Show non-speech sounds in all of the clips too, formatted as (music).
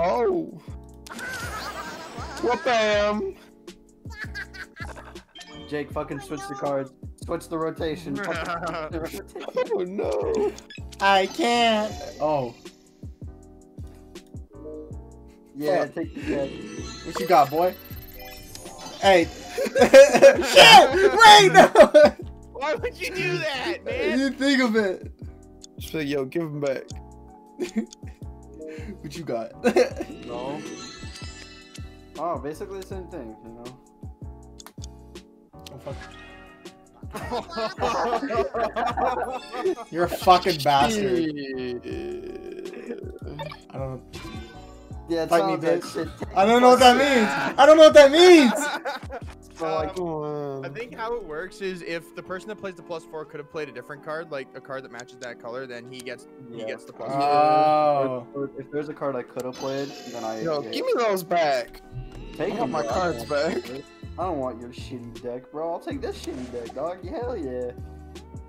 Oh. What bam? Jake, fucking switch the cards. Switch the rotation. Fucking switch the rotation. Oh no. I can't. Oh, Yeah, Fuck. take the jet. what you got, boy? Hey. (laughs) Shit! Wait, no! Why would you do that, I man? didn't think of it. Just like, yo, give him back. (laughs) What you got? (laughs) No. Oh, basically the same thing, you know. Oh, fuck. (laughs) You're a fucking bastard. I don't know. Yeah, it's Fight me, bitch. I don't know what that means. I don't know what that means. (laughs) So, like, Come on. I think how it works is if the person that plays the plus four could have played a different card, like a card that matches that color, then he gets he Yeah. gets the plus oh. four. Oh. if, if there's a card I could have played, then I Yo, yeah, give me those back. take I my bro. cards back. I don't want your shitty deck, bro. I'll take this shitty deck, dog. Hell yeah.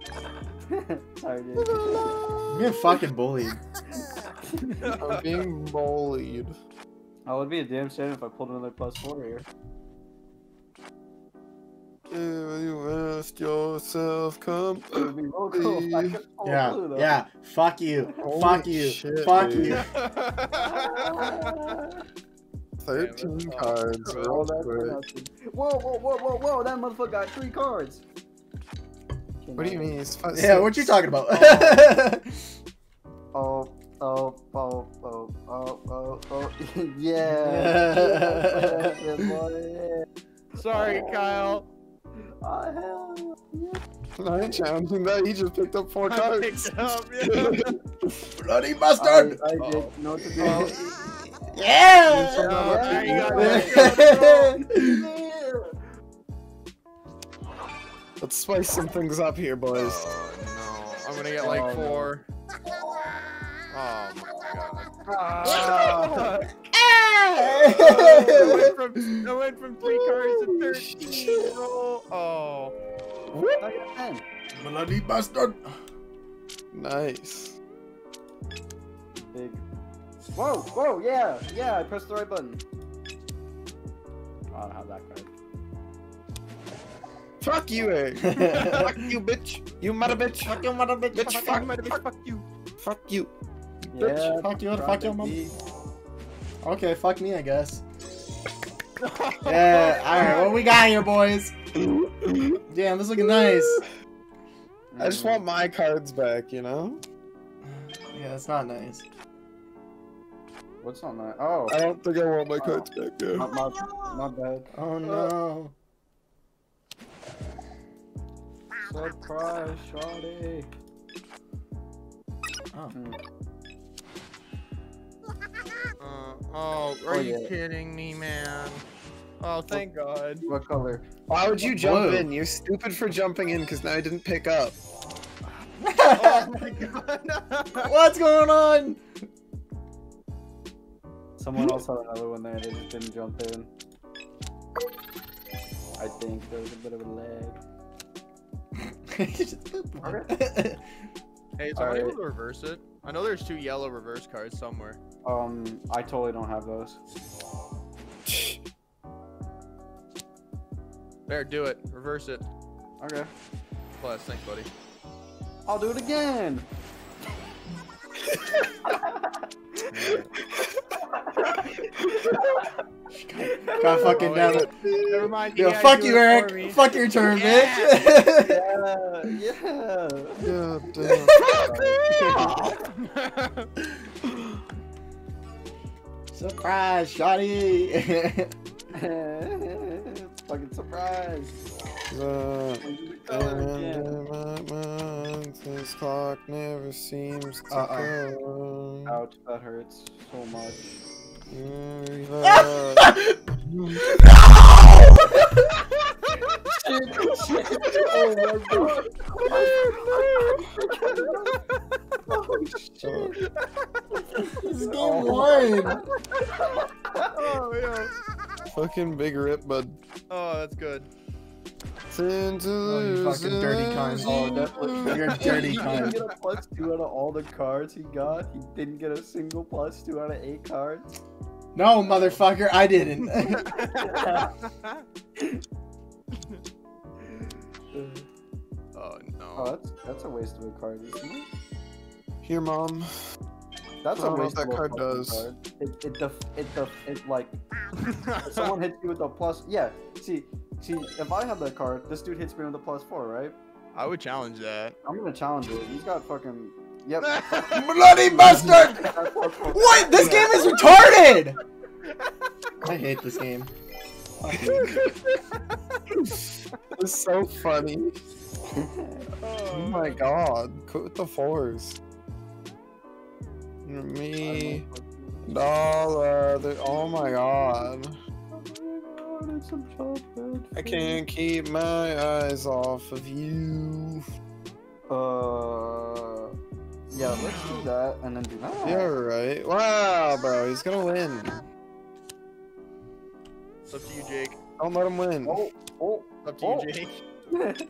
(laughs) Sorry, dude. I'm getting (laughs) fucking bullied. (laughs) I'm being bullied. I would be a damn shame if I pulled another plus four here. If you ask yourself, come. It would be real cool if I could pull Yeah, uh, yeah. Fuck you. Holy Fuck you. shit, Fuck dude. you. (laughs) 13 Yeah, cards. awesome. Oh, that's Whoa, whoa, whoa, whoa, whoa! That motherfucker got three cards. What do you mean? He's five, Yeah, what you talking about? Oh. (laughs) oh, oh, oh, oh, oh, oh, oh, (laughs) yeah. yeah. Sorry, Kyle. Oh, hell yeah. I ain't challenging that. He just picked up four I cards. picked up, yeah. (laughs) Bloody I, bastard! I did know what to do. Yeah! Oh, there you go. (laughs) Let's spice some things up here, boys. Oh no, I'm gonna get like Oh, no. four. Oh my god. Ah. (laughs) I went (laughs) from I went from three cards to thirteen. Roll. Oh. I got. Bloody bastard! Nice. Big. Whoa, whoa, yeah, yeah, I pressed the right button. I don't have that card. Fuck you, Eric. Eh. (laughs) Fuck you, bitch. You mother bitch. Fuck you, mother bitch! Bitch, Fuck fuck, you, Fuck, bitch, fuck you. fuck you. Yeah, Fuck you, fuck your mom. B. Okay, fuck me, I guess. (laughs) Yeah, alright, what we got here, boys? Damn, this looking nice. I just want my cards back, you know? Yeah, it's not nice. What's on that? Oh, I don't think I want my cards back, my, yeah. my, my bad. Oh no. Surprise, shawty. Oh. Hmm. Oh, are Oh, you yeah. kidding me, man? Oh, thank God. What color? Why would you jump Blue. in? You're stupid for jumping in because now I didn't pick up. Oh my God. (laughs) What's going on? Someone else had another one there. They just didn't jump in. I think there was a bit of a lag. (laughs) (laughs) Hey, is someone Alright. able to reverse it? I know there's two yellow reverse cards somewhere. Um, I totally don't have those. There, do it. Reverse it. Okay. Plus, thanks, buddy. I'll do it again. (laughs) God fucking Oh, damn it. Never mind. Yo, yeah, fuck you, it for me. Eric. Fuck your turn, Yeah. bitch. (laughs) Yeah, yeah. God damn. Surprise, shotty. (laughs) Fucking surprise. The Color end again. of my month, this clock never seems to come. Ouch, that hurts so much. Oh my god. Oh shit. this is game one. Oh, yeah. Fucking big rip, bud. Oh, that's good. Tend to Oh, you fucking dirty cunt. Oh, definitely. You're a dirty (laughs) He didn't get a plus two out of all the cards he got. He didn't get a single plus two out of eight cards. No, motherfucker, I didn't. (laughs) (laughs) oh no. Oh, no. that's that's a waste of a card, isn't it? Here, mom. That's I a don't know waste what that card does. Card. It it def it def it like if someone hits you with a plus. Yeah. See see if I have that card, this dude hits me with a plus four, right? I would challenge that. I'm gonna challenge it. He's got fucking. Yep. (laughs) Bloody bastard! What? This game is retarded! I hate this game. (laughs) It's so funny. Oh my god. Quit with the fours. Me. Dollar. the- Oh my god. I can't keep my eyes off of you. Uh. Yeah, let's do that and then do that. Yeah, right. Wow, bro. He's gonna win. It's up to you, Jake. Don't let him win. Oh, oh, It's up to Oh. you, Jake. (laughs)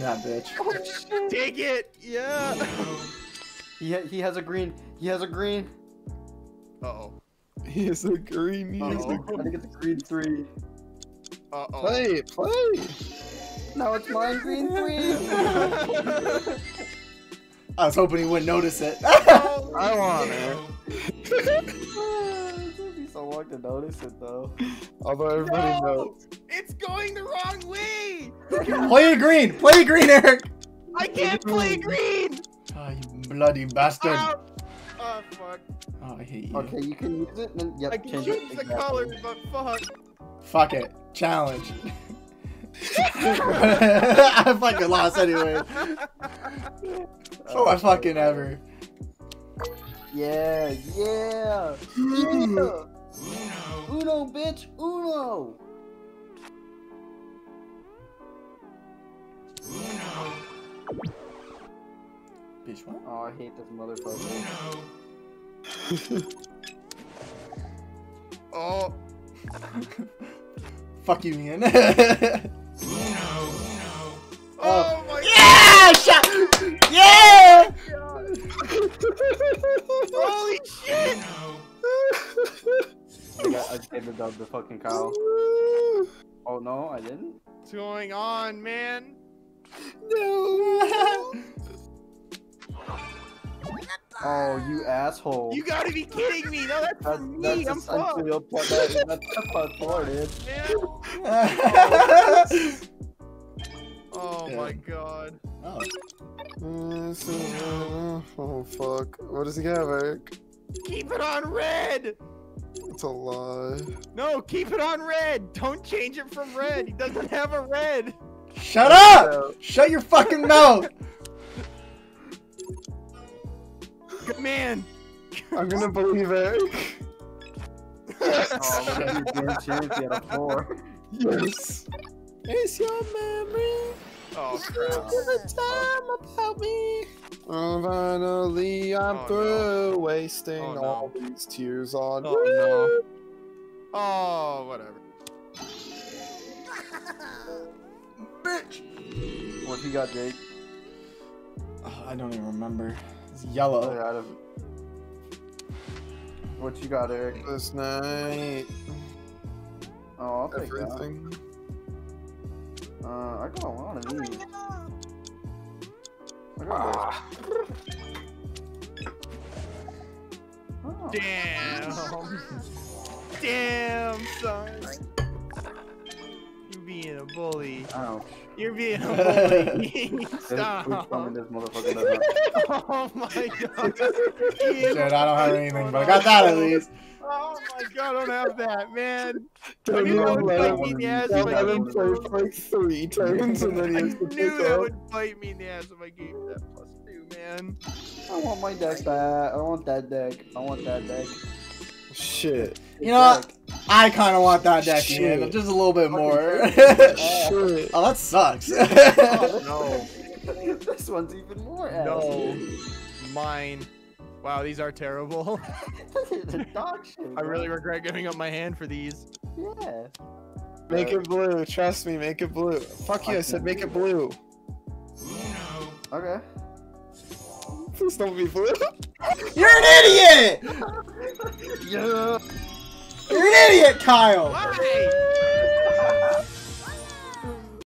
Nah, bitch. (laughs) Take it! Yeah! (laughs) he ha- he has a green. He has a green. Uh oh. He is a green. He is a Uh-oh. I think it's a green three. Uh oh. Play it, play. Now it's mine, green three. (laughs) I was hoping he wouldn't notice it. (laughs) (laughs) I want it. It'd be so long to notice it though. Although everybody No! knows. It's going the wrong way! Play a green! Play a green, Eric! I can't play green! Oh, you bloody bastard. Ow! Oh, fuck. Oh, I hate you. Okay, you can use it. And then, yep, I can change choose it. the exactly. colors, but fuck. Fuck it. Challenge. (laughs) I fucking lost anyway. Oh, I fucking ever. Yeah, yeah, hmm. yeah. Uno, bitch, Uno. Bitch, what? Oh, I hate this motherfucker. (laughs) Oh, (laughs) Fuck you, Ian. (laughs) Oh. oh my yeah! Shot! Yeah! Holy shit! I, got, I gave the dub to fucking Kyle. Oh no, I didn't. What's going on, man? no. Oh, you asshole. You gotta be kidding me! No, that's for That's, me! that's I'm fucked, essentially a. That, that's a plus four, dude. (laughs) (laughs) Oh my god. oh. (laughs) Oh fuck. What does he have, Eric? Keep it on red! It's a lie. No, keep it on red! Don't change it from red! He doesn't have a red! Shut up! Shut your fucking mouth! Good man! I'm gonna believe Eric. Oh, look at you, damn champion at a four. Yes. It's your memory. Oh crap. the time about me. Oh, finally, I'm Oh, through wasting Oh, no. all these tears on Oh no. Oh, whatever. Bitch! What you got, Jake? Oh, I don't even remember. It's Oh, yellow. yeah, I What you got, Eric? this night. Oh, I'll take that. Everything. Uh, I got a lot of these. I got Ah. this. Oh. Damn. (laughs) Damn, son. You being a bully. Ouch. You're being a bully. There's which one Stop. of this motherfucker (laughs) does not. Oh my god. Shit, I don't have anything, but I got that at least. Oh my god, I don't have that, man. I Don't knew that would bite me in the ass if I let him gave play like three turns and then he I has to knew that would bite me in the ass if I gave you that plus two, man. I want my deck back. I want that deck. I want that deck. Shit. You know what? I kind of want that deck Shit. again, just a little bit more. (laughs) Shit. oh, that sucks. Oh, no. (laughs) this one's even more ass. No. Mine. Wow, these are terrible. (laughs) it's a dog shit. I really regret giving up my hand for these. Yeah. Make it blue. Trust me, make it blue. Fuck you, I said make it blue. Okay. Please don't be blue. (laughs) You're an idiot! (laughs) yeah. You're an idiot, Kyle! Why?